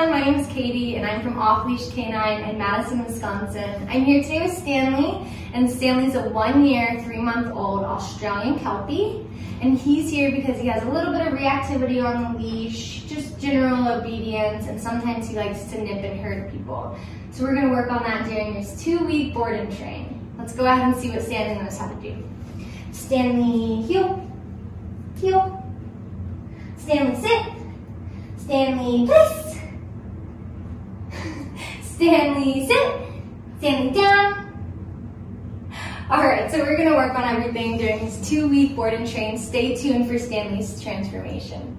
Katie and I'm from Off Leash K9 in Madison, Wisconsin. I'm here today with Stanley and Stanley's a one year, three month old Australian Kelpie. And he's here because he has a little bit of reactivity on the leash, just general obedience, and sometimes he likes to nip and hurt people. So we're gonna work on that during this two week board and train. Let's go ahead and see what Stanley knows how to do. Stanley, heel. Stanley, sit. Stanley, place. Stanley, sit. Stanley, down. All right, so we're gonna work on everything during this two week board and train. Stay tuned for Stanley's transformation.